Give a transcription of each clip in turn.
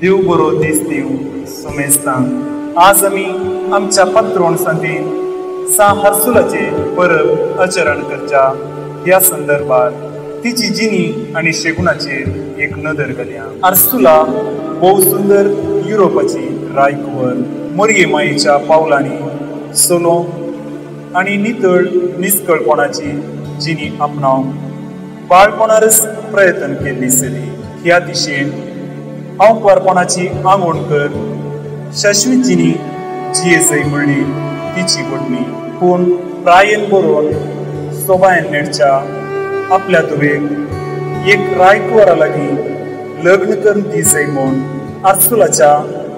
देव बरो दीस दिव सुमेस्तां आज आमी आमच्या पत्रोण संदीन सा हर्सुलाचे परब आचरण करच्या ह्या संदर्भात तिची जिनी आणि शेगुणाचेर एक नदर घालया आर्सुला भोव सुंदर युरोपाची रायकुवर मोरये मायेच्या पावलांनी सोनो आणि नितळ निस्कळपणाची जिनी आपणावंक बाळपणारच प्रयत्न केल्ली सेली ह्या दिशेन परपणाची आंगवण कर. शाश्वीत जिनी म्हणली तिची बडणी पूण रायेन बरोवन सोबायन नेडच्या आपल्या तुवेक एक रायकुवरा लागीं लग्न करून दिसय म्हूण आर्सुलाच्या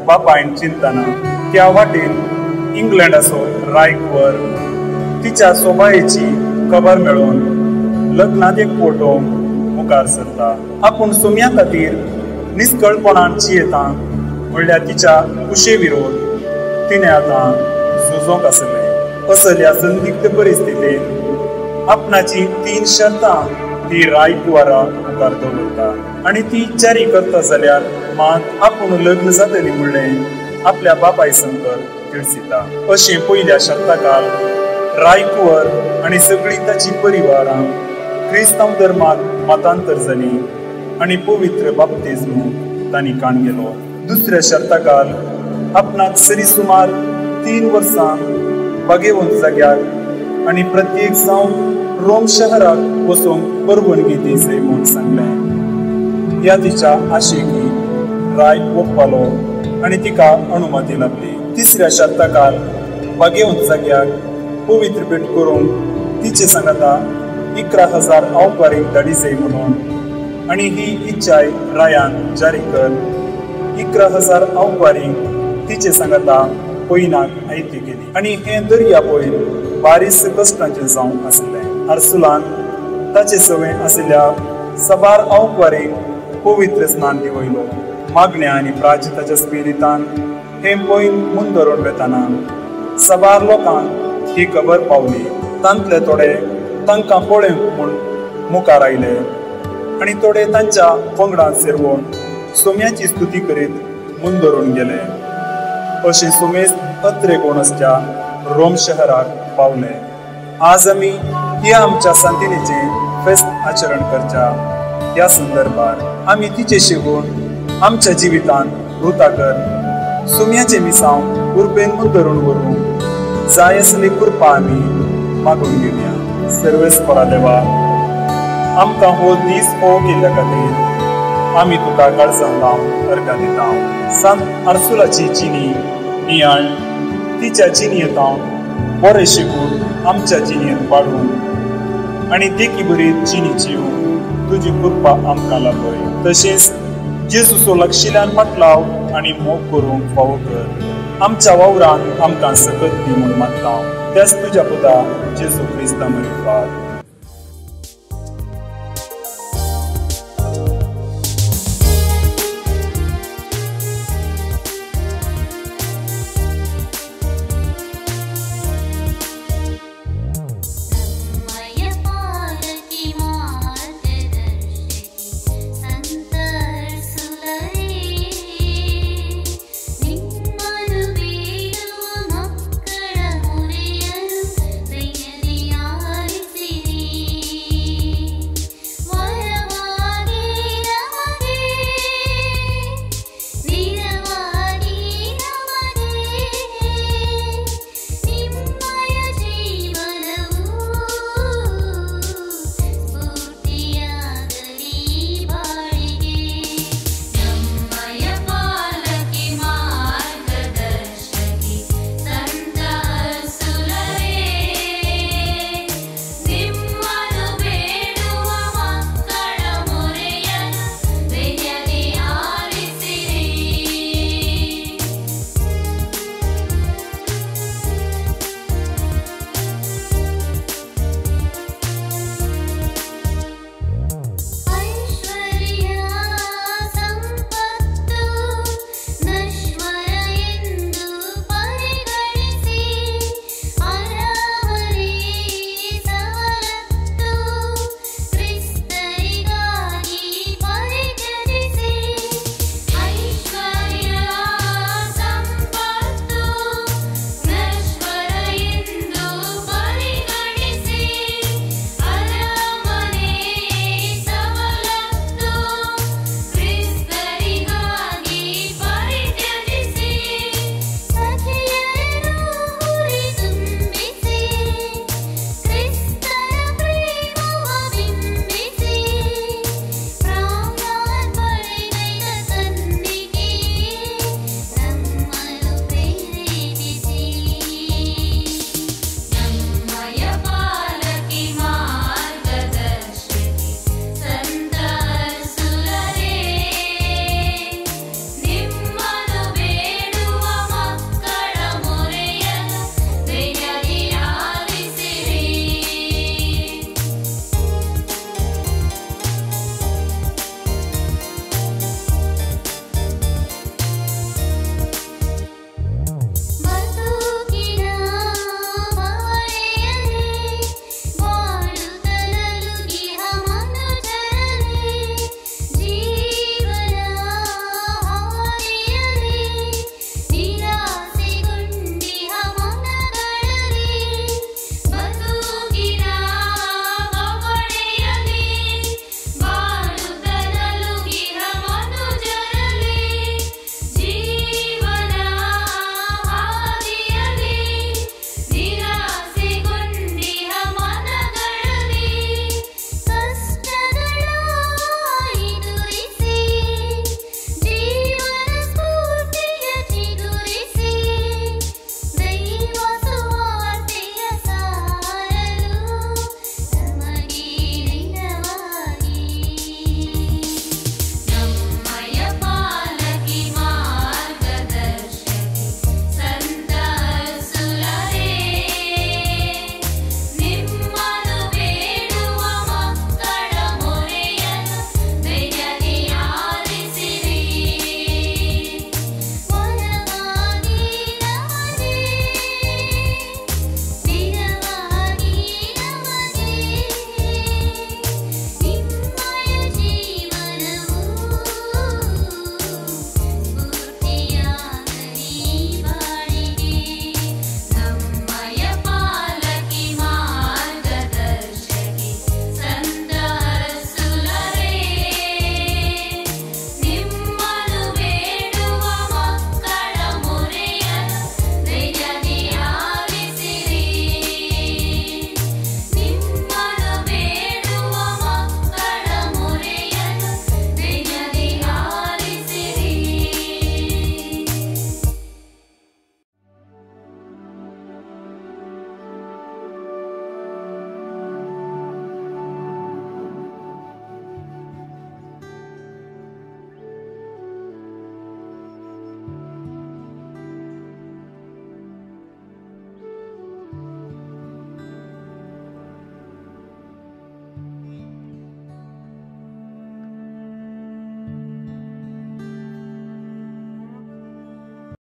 बापायन चिंतना त्या वाटेन इंग्लंडाचो रायकुवर. तिच्या सोबायेची खबर मेळोवन लग्नात एक फोटो मुखार सरता. आपूण सुम्या खातीर निस्कळपणान जियेता म्हणल्यार तिच्या कुशे विरोध तिने आतां झुजोंक आसले असल्या संदिग्ध परिस्थितीत आपणाची तीन शर्तां ती रायकुवारा मुखार दवरता आनी ती जारी करता जाल्यार मात आपूण लग्न जातली म्हणलें आपल्या बापाय संकर तिडसिता अशें पयल्या शर्ताकाल रायकुवर आनी सगळी ताची परिवारां क्रिस्तांव धर्मात मतांतर जाली आनी पवित्र बाप्तिस्म तांणी काण गेलो. दुसऱ्या शर्ताकाल आपणाक सरी सुमार तीन वर्सां बागेवंत जाग्यार आनी प्रत्येक जावन रोम शहराक वचूंक परवानगी दिसय म्हूण सांगलें. ह्या तिच्या आशेकी राय ओप्पालो आनी तिका अनुमती लाभली. तिसऱ्या शर्ताकाल बागेवंत जाग्याक पवित्र भेट करून तिचे सांगाता इकरा हजार औपारीक धाडी जाय म्हणून आनी ही इच्छाय रायान जारी कर. इकरा हजार अवपारी तिचे सांगता पयनाक आयती केली. आनी हे दर्या पळय बारीस कश्टांचे जावं आशिल्लें आर्सुलान ताचे सवय आशिल्ल्या सबार आवपारीक पवित्र स्नान दिवयलो. मागण्या आनी प्राजिताच्या स्पिरितान हे पयन मुन धरून वेताना सबार लोकांक ही खबर पावली. तांतले थोडे तांकां पळय म्हूण मुखार आयले आनी थोडे तांच्या पंगडात सेरवून सोम्याची स्तुती करीत मुंदरून धरून गेले. अशें सोमेस अत्रे कोणसच्या रोम शहराक पावले. आज आमी ही आमच्या संतिनेचे फेस्त आचरण करच्या. ह्या संदर्भात आमी तिचे शिकून आमच्या जिवितान रुताकर सुम्याचे मिसांव उर्बेन मुद्दरून धरून व्हरूंक जाय असली कृपा आमी मागून घेवया सर्वेस्परा देवा आमकां हो दीस हो केल्ल्या खातीर. आमी तुका गळसण लावन अर्घा दिता. संत आर्सुलाची जिनी नियाळ तिच्या जिनियेतां बरें शिकून आमच्या जिनयेंत वाडून आनी देखी बरी जिनी जिवून तुजी कृपा आमकां लाभय तशेंच जेजूचो लक्षिल्यान पाटलाव आनी मोग करूंक फावो कर. आमच्या वावरान आमकां सकत दी म्हूण मागता त्याच तुज्या पुता जेजू क्रिस्ता मरिफात